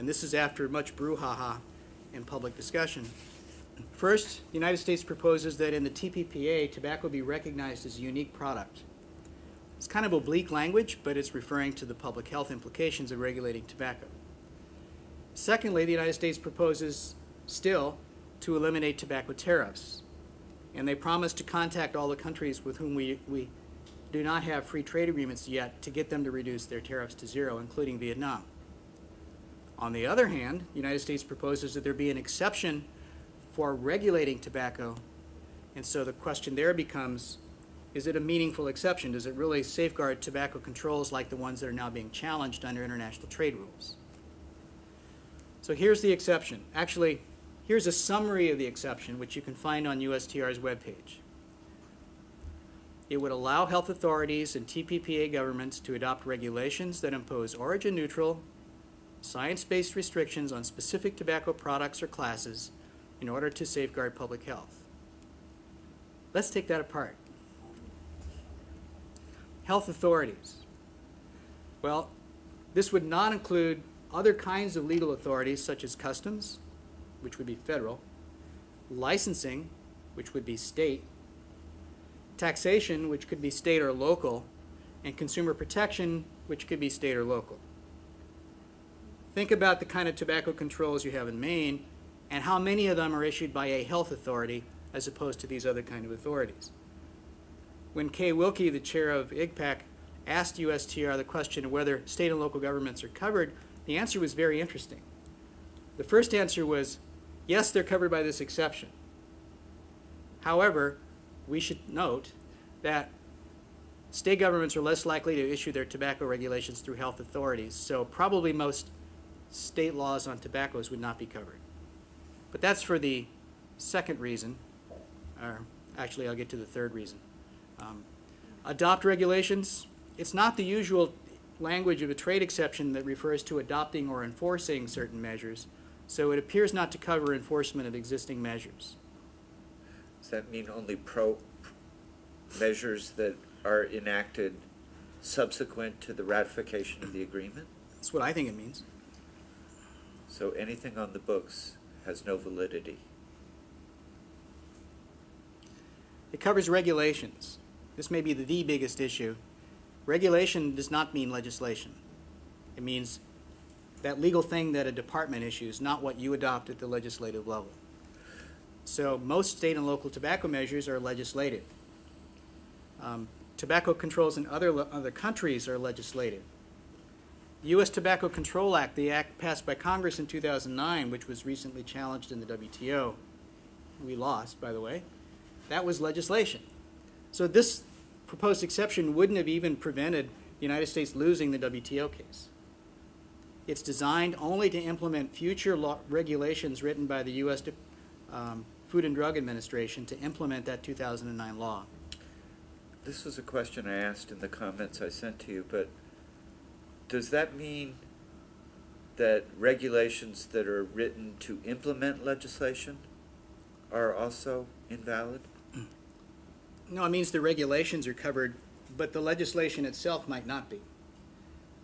And this is after much brouhaha and public discussion. First, the United States proposes that in the TPPA, tobacco be recognized as a unique product. It's kind of oblique language, but it's referring to the public health implications of regulating tobacco. Secondly, the United States proposes still to eliminate tobacco tariffs. And they promise to contact all the countries with whom we, we do not have free trade agreements yet to get them to reduce their tariffs to zero, including Vietnam. On the other hand, the United States proposes that there be an exception for regulating tobacco. And so the question there becomes, is it a meaningful exception? Does it really safeguard tobacco controls like the ones that are now being challenged under international trade rules? So here's the exception. Actually, here's a summary of the exception, which you can find on USTR's webpage. It would allow health authorities and TPPA governments to adopt regulations that impose origin neutral, science based restrictions on specific tobacco products or classes in order to safeguard public health. Let's take that apart. Health authorities. Well, this would not include other kinds of legal authorities such as customs, which would be federal, licensing, which would be state, taxation, which could be state or local, and consumer protection, which could be state or local. Think about the kind of tobacco controls you have in Maine and how many of them are issued by a health authority as opposed to these other kind of authorities. When Kay Wilkie, the chair of IGPAC, asked USTR the question of whether state and local governments are covered, the answer was very interesting. The first answer was, yes, they're covered by this exception. However, we should note that state governments are less likely to issue their tobacco regulations through health authorities, so probably most state laws on tobaccos would not be covered. But that's for the second reason, or actually I'll get to the third reason. Um, adopt regulations, it's not the usual language of a trade exception that refers to adopting or enforcing certain measures, so it appears not to cover enforcement of existing measures. Does that mean only pro measures that are enacted subsequent to the ratification of the agreement? That's what I think it means. So anything on the books has no validity. It covers regulations. This may be the, the biggest issue. Regulation does not mean legislation. It means that legal thing that a department issues, not what you adopt at the legislative level. So most state and local tobacco measures are legislative. Um, tobacco controls in other, other countries are legislative. U.S. Tobacco Control Act, the act passed by Congress in 2009, which was recently challenged in the WTO, we lost, by the way, that was legislation. So this proposed exception wouldn't have even prevented the United States losing the WTO case. It's designed only to implement future law, regulations written by the U.S. Um, Food and Drug Administration to implement that 2009 law. This was a question I asked in the comments I sent to you, but does that mean that regulations that are written to implement legislation are also invalid? No, it means the regulations are covered, but the legislation itself might not be.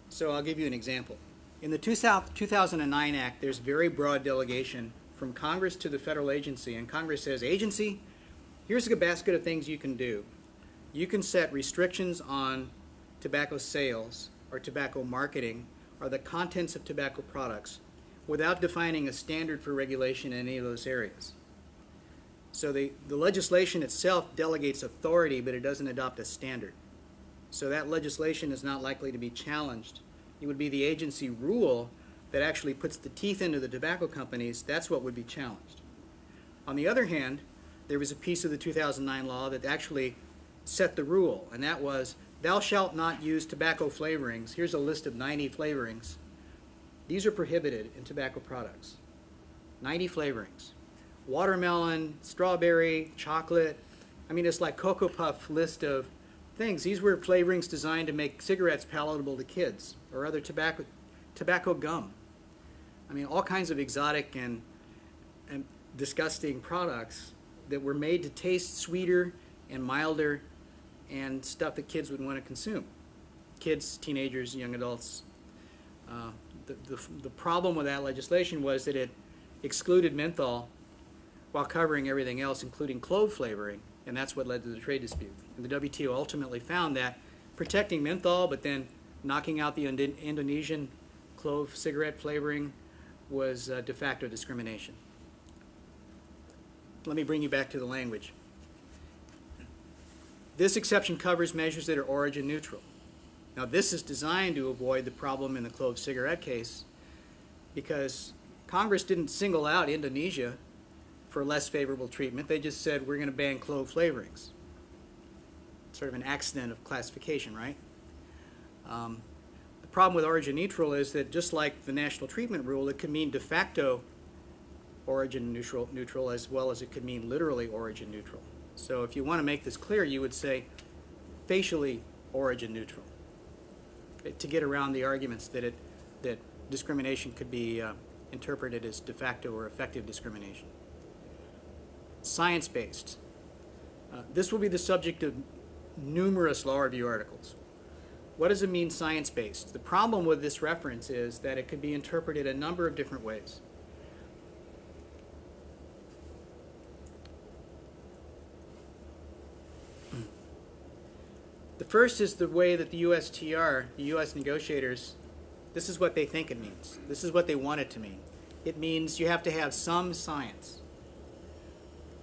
So I'll give you an example. In the 2009 Act, there's very broad delegation from Congress to the federal agency, and Congress says, agency, here's a basket of things you can do. You can set restrictions on tobacco sales or tobacco marketing are the contents of tobacco products without defining a standard for regulation in any of those areas. So the, the legislation itself delegates authority, but it doesn't adopt a standard. So that legislation is not likely to be challenged. It would be the agency rule that actually puts the teeth into the tobacco companies, that's what would be challenged. On the other hand, there was a piece of the 2009 law that actually set the rule, and that was Thou shalt not use tobacco flavorings. Here's a list of 90 flavorings. These are prohibited in tobacco products. 90 flavorings. Watermelon, strawberry, chocolate. I mean, it's like Cocoa Puff list of things. These were flavorings designed to make cigarettes palatable to kids or other tobacco, tobacco gum. I mean, all kinds of exotic and, and disgusting products that were made to taste sweeter and milder and stuff that kids would want to consume. Kids, teenagers, young adults. Uh, the, the, the problem with that legislation was that it excluded menthol while covering everything else, including clove flavoring, and that's what led to the trade dispute. And the WTO ultimately found that protecting menthol, but then knocking out the Indo- Indonesian clove cigarette flavoring was uh, de facto discrimination. Let me bring you back to the language. This exception covers measures that are origin neutral. Now, this is designed to avoid the problem in the clove cigarette case because Congress didn't single out Indonesia for less favorable treatment. They just said, we're going to ban clove flavorings. Sort of an accident of classification, right? Um, the problem with origin neutral is that just like the national treatment rule, it could mean de facto origin neutral, neutral as well as it could mean literally origin neutral. So if you want to make this clear, you would say facially origin neutral to get around the arguments that it that discrimination could be uh, interpreted as de facto or effective discrimination. Science-based. Uh, this will be the subject of numerous law review articles. What does it mean science-based? The problem with this reference is that it could be interpreted a number of different ways. First is the way that the USTR, the U.S. negotiators, this is what they think it means. This is what they want it to mean. It means you have to have some science.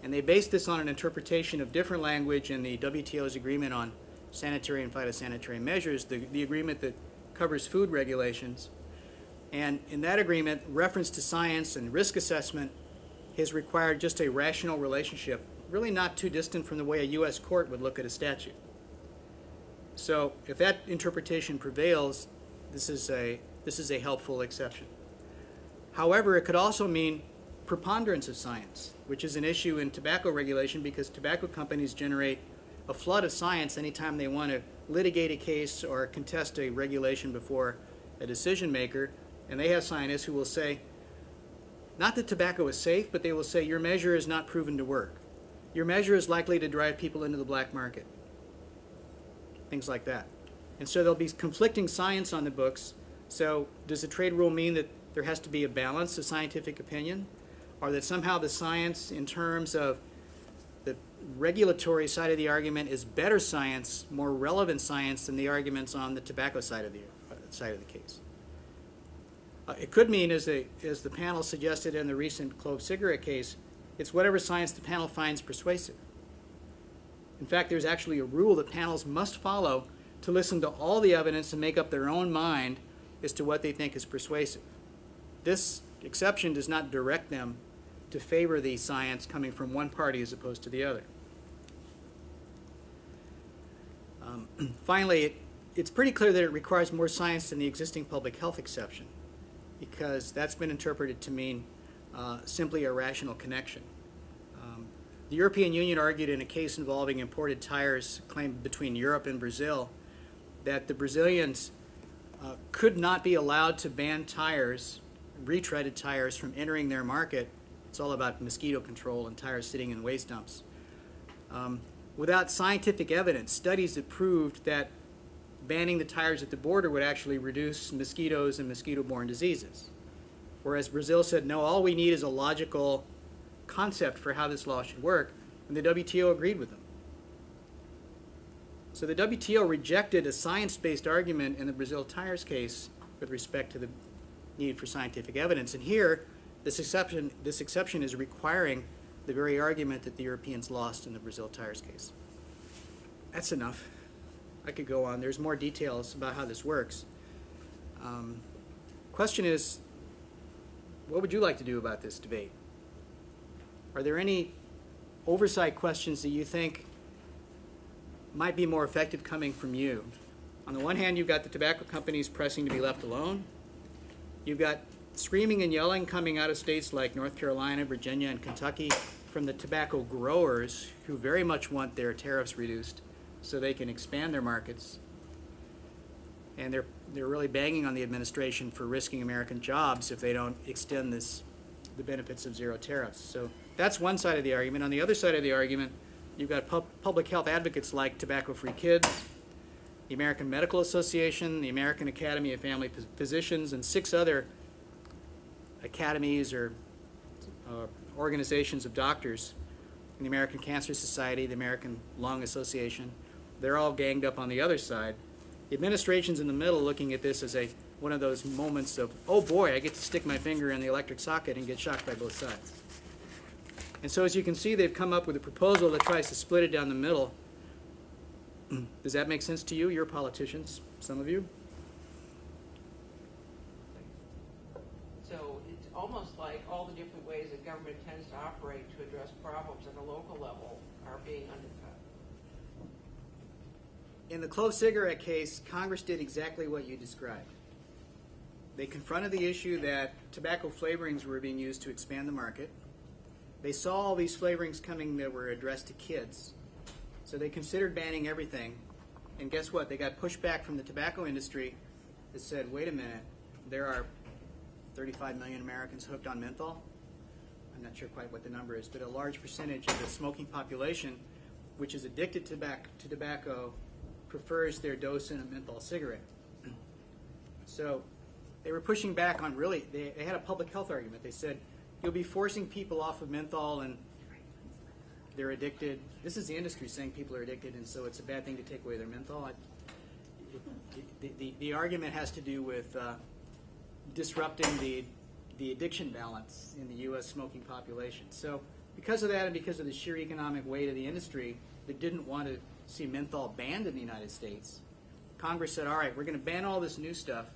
And they base this on an interpretation of different language in the WTO's agreement on sanitary and phytosanitary measures, the, the agreement that covers food regulations. And in that agreement, reference to science and risk assessment has required just a rational relationship, really not too distant from the way a U.S. court would look at a statute. So if that interpretation prevails, this is a, this is a helpful exception. However, it could also mean preponderance of science, which is an issue in tobacco regulation because tobacco companies generate a flood of science anytime they want to litigate a case or contest a regulation before a decision maker. And they have scientists who will say, not that tobacco is safe, but they will say your measure is not proven to work. Your measure is likely to drive people into the black market. Things like that. And so there'll be conflicting science on the books. So does the trade rule mean that there has to be a balance of scientific opinion? Or that somehow the science in terms of the regulatory side of the argument is better science, more relevant science than the arguments on the tobacco side of the, uh, side of the case? Uh, it could mean, as the, as the panel suggested in the recent clove cigarette case, it's whatever science the panel finds persuasive. In fact, there's actually a rule that panels must follow to listen to all the evidence and make up their own mind as to what they think is persuasive. This exception does not direct them to favor the science coming from one party as opposed to the other. Um, finally, it, it's pretty clear that it requires more science than the existing public health exception because that's been interpreted to mean uh, simply a rational connection. The European Union argued in a case involving imported tires claimed between Europe and Brazil that the Brazilians uh, could not be allowed to ban tires, retreaded tires, from entering their market. It's all about mosquito control and tires sitting in waste dumps. Um, without scientific evidence, studies that proved that banning the tires at the border would actually reduce mosquitoes and mosquito-borne diseases. Whereas Brazil said, no, all we need is a logical concept for how this law should work, and the WTO agreed with them. So the WTO rejected a science-based argument in the Brazil tires case with respect to the need for scientific evidence. And here, this exception, this exception is requiring the very argument that the Europeans lost in the Brazil tires case. That's enough. I could go on. There's more details about how this works. Um, question is, what would you like to do about this debate? Are there any oversight questions that you think might be more effective coming from you? On the one hand, you've got the tobacco companies pressing to be left alone. You've got screaming and yelling coming out of states like North Carolina, Virginia, and Kentucky from the tobacco growers who very much want their tariffs reduced so they can expand their markets. And they're, they're really banging on the administration for risking American jobs if they don't extend this, the benefits of zero tariffs. So that's one side of the argument. On the other side of the argument, you've got pub, public health advocates like Tobacco Free Kids, the American Medical Association, the American Academy of Family Phys- Physicians, and six other academies or uh, organizations of doctors, the American Cancer Society, the American Lung Association. They're all ganged up on the other side. The administration's in the middle looking at this as a, one of those moments of, oh boy, I get to stick my finger in the electric socket and get shocked by both sides. And so as you can see, they've come up with a proposal that tries to split it down the middle. Does that make sense to you? You're politicians, some of you. So it's almost like all the different ways that government tends to operate to address problems at a local level are being undercut. In the clove cigarette case, Congress did exactly what you described. They confronted the issue that tobacco flavorings were being used to expand the market. They saw all these flavorings coming that were addressed to kids. So they considered banning everything. And guess what? They got pushback from the tobacco industry that said, wait a minute, there are 35 million Americans hooked on menthol. I'm not sure quite what the number is, but a large percentage of the smoking population, which is addicted to tobacco, to tobacco prefers their dose in a menthol cigarette. So they were pushing back on really, they, they had a public health argument. They said, you'll be forcing people off of menthol and they're addicted. This is the industry saying people are addicted, and so it's a bad thing to take away their menthol. I, the, the, the argument has to do with uh, disrupting the, the addiction balance in the U.S. smoking population. So, because of that, and because of the sheer economic weight of the industry that didn't want to see menthol banned in the United States, Congress said, all right, we're going to ban all this new stuff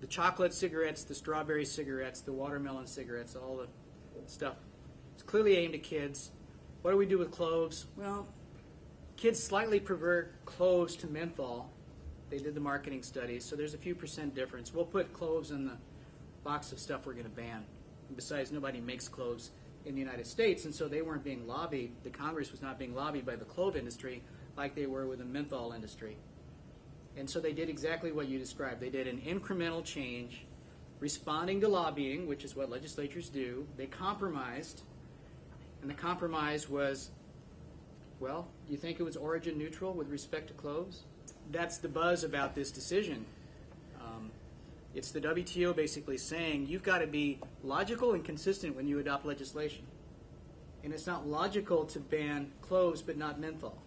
the chocolate cigarettes, the strawberry cigarettes, the watermelon cigarettes, all the stuff. It's clearly aimed at kids. What do we do with cloves? Well, kids slightly prefer cloves to menthol. They did the marketing studies, so there's a few percent difference. We'll put cloves in the box of stuff we're going to ban. And besides, nobody makes cloves in the United States, and so they weren't being lobbied. The Congress was not being lobbied by the clove industry like they were with the menthol industry. And so they did exactly what you described. They did an incremental change, responding to lobbying, which is what legislatures do. They compromised, and the compromise was well, you think it was origin neutral with respect to cloves? That's the buzz about this decision. Um, it's the WTO basically saying you've got to be logical and consistent when you adopt legislation. And it's not logical to ban cloves but not menthol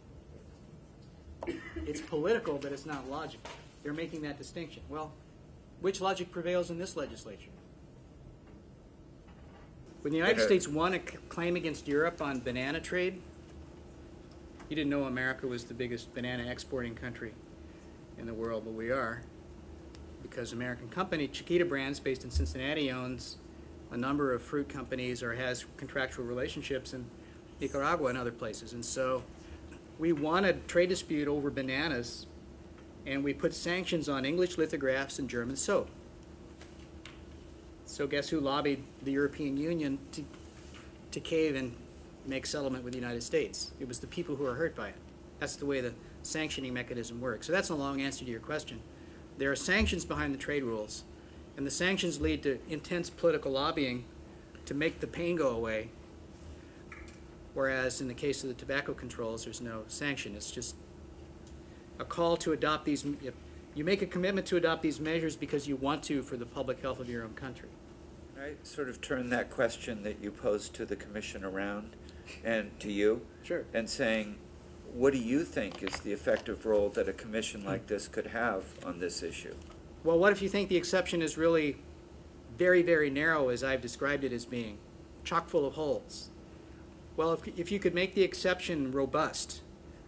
it's political, but it's not logical. They're making that distinction. Well, which logic prevails in this legislature? When the United. States won a c- claim against Europe on banana trade, you didn't know America was the biggest banana exporting country in the world, but we are. Because American company, Chiquita Brands, based in Cincinnati, owns a number of fruit companies or has contractual relationships in Nicaragua and other places. And so we won a trade dispute over bananas, and we put sanctions on English lithographs and German soap. So guess who lobbied the European Union to, to cave and make settlement with the United States? It was the people who are hurt by it. That's the way the sanctioning mechanism works. So that's a long answer to your question. There are sanctions behind the trade rules, and the sanctions lead to intense political lobbying to make the pain go away Whereas in the case of the tobacco controls, there's no sanction. It's just a call to adopt these, you make a commitment to adopt these measures because you want to for the public health of your own country. I sort of turn that question that you posed to the commission around and to you. Sure. And saying, what do you think is the effective role that a commission like this could have on this issue? Well, what if you think the exception is really very, very narrow, as I've described it as being, chock full of holes? Well, if, if you could make the exception robust,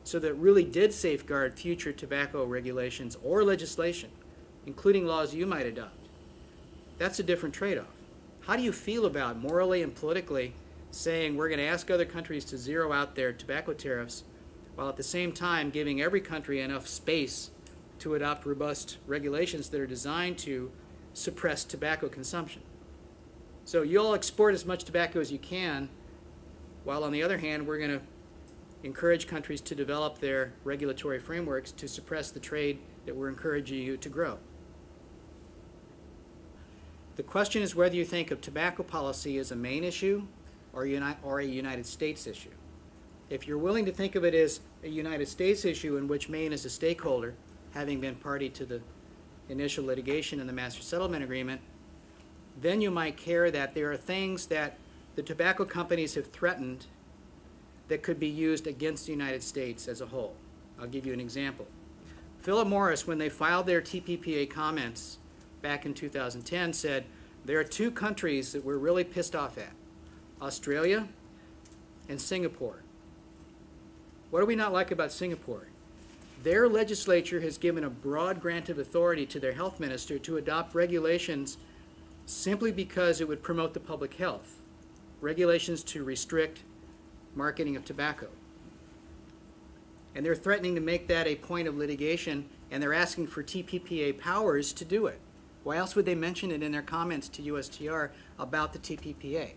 so that it really did safeguard future tobacco regulations or legislation, including laws you might adopt, that's a different trade-off. How do you feel about morally and politically saying we're going to ask other countries to zero out their tobacco tariffs, while at the same time giving every country enough space to adopt robust regulations that are designed to suppress tobacco consumption? So you all export as much tobacco as you can, while on the other hand, we're going to encourage countries to develop their regulatory frameworks to suppress the trade that we're encouraging you to grow. The question is whether you think of tobacco policy as a Maine issue or, uni- or a United States issue. If you're willing to think of it as a United States issue in which Maine is a stakeholder, having been party to the initial litigation and the master settlement agreement, then you might care that there are things that the tobacco companies have threatened that could be used against the United States as a whole. I'll give you an example. Philip Morris, when they filed their TPPA comments back in 2010, said there are two countries that we're really pissed off at Australia and Singapore. What do we not like about Singapore? Their legislature has given a broad grant of authority to their health minister to adopt regulations simply because it would promote the public health. Regulations to restrict marketing of tobacco. And they're threatening to make that a point of litigation, and they're asking for TPPA powers to do it. Why else would they mention it in their comments to USTR about the TPPA?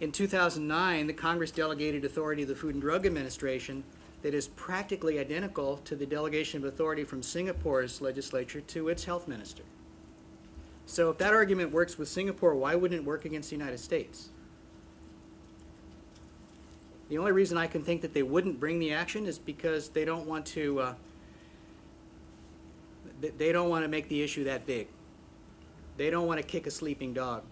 In 2009, the Congress delegated authority to the Food and Drug Administration that is practically identical to the delegation of authority from Singapore's legislature to its health minister. So if that argument works with Singapore, why wouldn't it work against the United States? The only reason I can think that they wouldn't bring the action is because they don't want to uh, they don't want to make the issue that big. They don't want to kick a sleeping dog.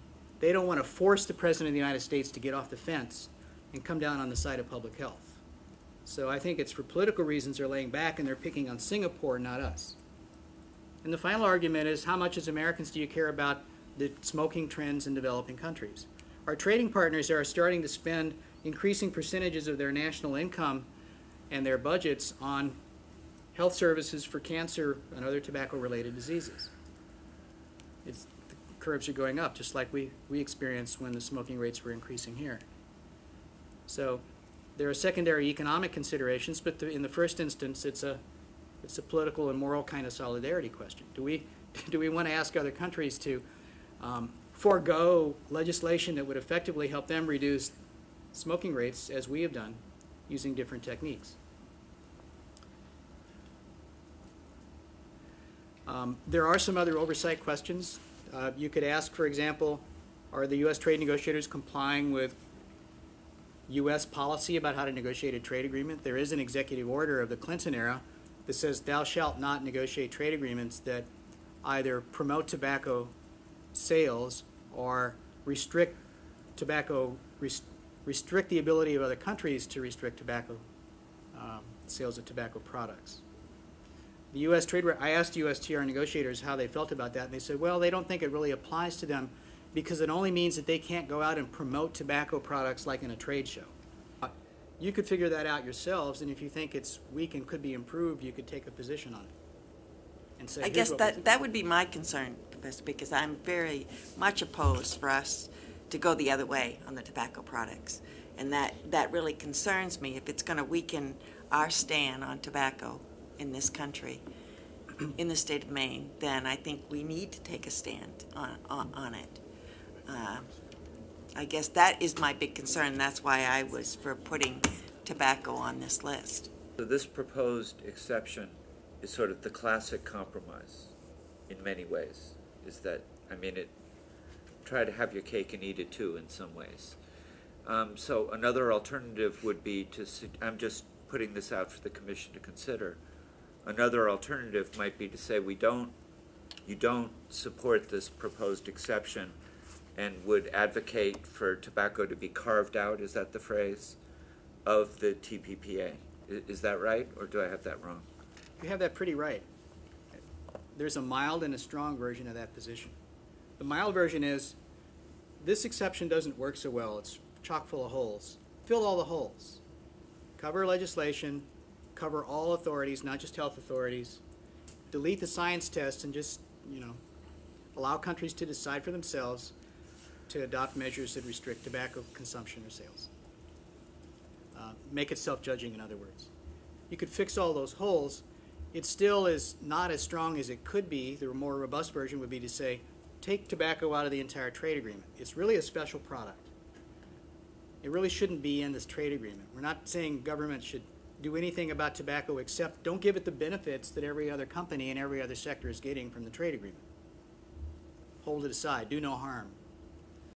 They don't want to force the President of the United States to get off the fence and come down on the side of public health. So I think it's for political reasons they're laying back and they're picking on Singapore, not us. And the final argument is how much as Americans do you care about the smoking trends in developing countries? Our trading partners are starting to spend increasing percentages of their national income and their budgets on health services for cancer and other tobacco related diseases. It's, the curves are going up, just like we, we experienced when the smoking rates were increasing here. So there are secondary economic considerations, but the, in the first instance, it's a, it's a political and moral kind of solidarity question. Do we, do we want to ask other countries to um, forego legislation that would effectively help them reduce smoking rates as we have done using different techniques? Um, there are some other oversight questions. Uh, you could ask, for example, are the U.S. trade negotiators complying with U.S. policy about how to negotiate a trade agreement? There is an executive order of the Clinton era that says thou shalt not negotiate trade agreements that either promote tobacco sales or restrict tobacco, res- restrict the ability of other countries to restrict tobacco um, sales of tobacco products. The U.S. trade, I asked USTR negotiators how they felt about that, and they said, well, they don't think it really applies to them because it only means that they can't go out and promote tobacco products like in a trade show. You could figure that out yourselves, and if you think it's weak and could be improved, you could take a position on it. And say, I "Here's guess what we that, think." that would be my concern, Professor, because I'm very much opposed for us to go the other way on the tobacco products. And that, that really concerns me if it's going to weaken our stand on tobacco in this country, in the state of Maine, then I think we need to take a stand on, on, on it. Uh, I guess that is my big concern. That's why I was for putting tobacco on this list. So this proposed exception is sort of the classic compromise in many ways. Is that, I mean, it, try to have your cake and eat it too in some ways. Um, so another alternative would be to, I'm just putting this out for the commission to consider. Another alternative might be to say we don't, you don't support this proposed exception and would advocate for tobacco to be carved out, is that the phrase, of the TPPA. Is that right, or do I have that wrong? You have that pretty right. There's a mild and a strong version of that position. The mild version is this exception doesn't work so well. It's chock full of holes. Fill all the holes. Cover legislation, cover all authorities, not just health authorities. Delete the science test and just, you know, allow countries to decide for themselves to adopt measures that restrict tobacco consumption or sales. Uh, make it self judging, in other words. You could fix all those holes. It still is not as strong as it could be. The more robust version would be to say, take tobacco out of the entire trade agreement. It's really a special product. It really shouldn't be in this trade agreement. We're not saying government should do anything about tobacco except don't give it the benefits that every other company and every other sector is getting from the trade agreement. Hold it aside, do no harm.